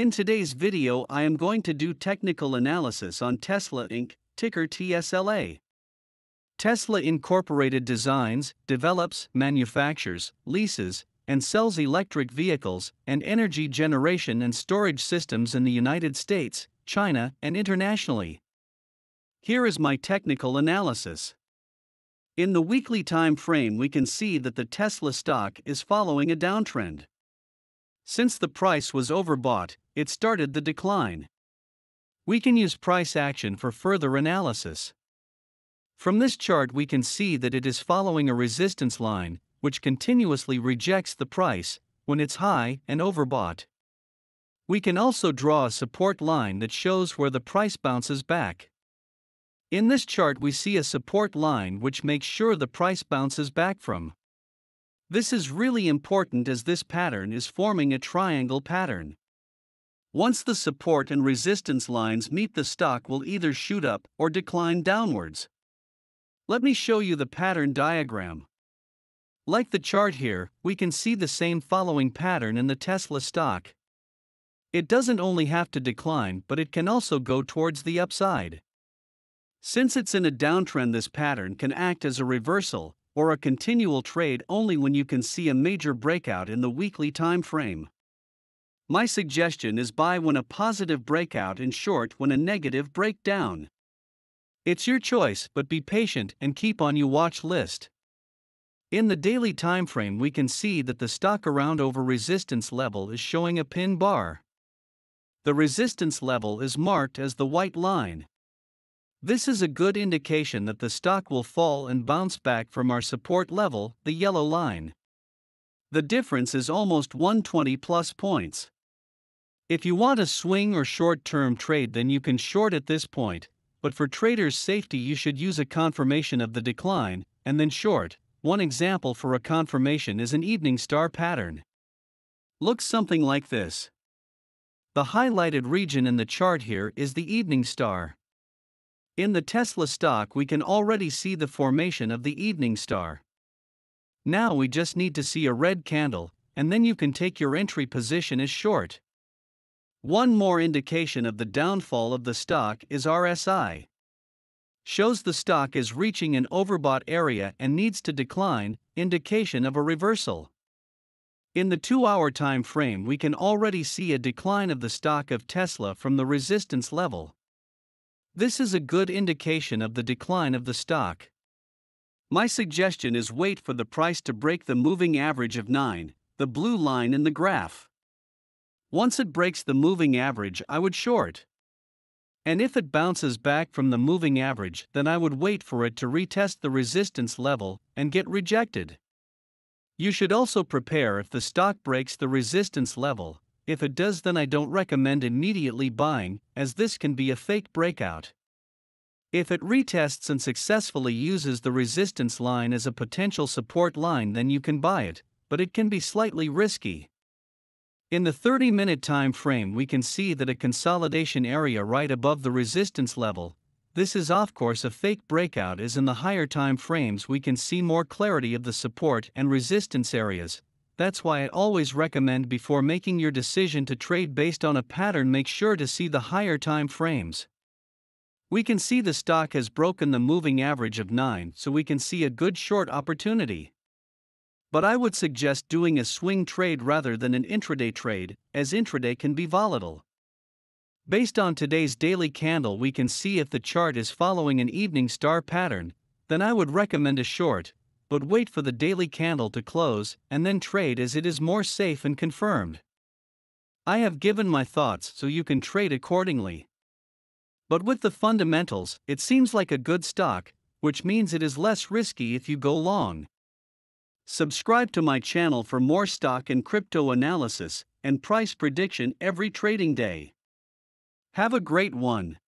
In today's video, I am going to do technical analysis on Tesla Inc., ticker TSLA. Tesla Incorporated designs, develops, manufactures, leases, and sells electric vehicles and energy generation and storage systems in the United States, China, and internationally. Here is my technical analysis. In the weekly time frame, we can see that the Tesla stock is following a downtrend. Since the price was overbought, it started the decline. We can use price action for further analysis. From this chart, we can see that it is following a resistance line, which continuously rejects the price when it's high and overbought. We can also draw a support line that shows where the price bounces back. In this chart, we see a support line which makes sure the price bounces back from. This is really important as this pattern is forming a triangle pattern. Once the support and resistance lines meet, the stock will either shoot up or decline downwards. Let me show you the pattern diagram. Like the chart here, we can see the same following pattern in the Tesla stock. It doesn't only have to decline, but it can also go towards the upside. Since it's in a downtrend, this pattern can act as a reversal, or a continual trade only when you can see a major breakout in the weekly time frame. My suggestion is buy when a positive breakout and short when a negative breakdown. It's your choice, but be patient and keep on your watch list. In the daily time frame, we can see that the stock around over resistance level is showing a pin bar. The resistance level is marked as the white line. This is a good indication that the stock will fall and bounce back from our support level, the yellow line. The difference is almost 120 plus points. If you want a swing or short term trade, then you can short at this point, but for traders' safety, you should use a confirmation of the decline and then short. One example for a confirmation is an evening star pattern. Looks something like this. The highlighted region in the chart here is the evening star. In the Tesla stock, we can already see the formation of the evening star. Now we just need to see a red candle, and then you can take your entry position as short. One more indication of the downfall of the stock is RSI. Shows the stock is reaching an overbought area and needs to decline, indication of a reversal. In the 2 hour time frame, we can already see a decline of the stock of Tesla from the resistance level. This is a good indication of the decline of the stock. My suggestion is wait for the price to break the moving average of 9, the blue line in the graph. Once it breaks the moving average, I would short. And if it bounces back from the moving average, then I would wait for it to retest the resistance level and get rejected. You should also prepare if the stock breaks the resistance level, if it does, then I don't recommend immediately buying, as this can be a fake breakout. If it retests and successfully uses the resistance line as a potential support line, then you can buy it, but it can be slightly risky. In the 30 minute time frame, we can see that a consolidation area right above the resistance level. This is of course a fake breakout as in the higher time frames we can see more clarity of the support and resistance areas, that's why I always recommend before making your decision to trade based on a pattern, make sure to see the higher time frames. We can see the stock has broken the moving average of 9, so we can see a good short opportunity. But I would suggest doing a swing trade rather than an intraday trade, as intraday can be volatile. Based on today's daily candle, we can see if the chart is following an evening star pattern, then I would recommend a short, but wait for the daily candle to close and then trade as it is more safe and confirmed. I have given my thoughts so you can trade accordingly. But with the fundamentals, it seems like a good stock, which means it is less risky if you go long. Subscribe to my channel for more stock and crypto analysis and price prediction every trading day. Have a great one.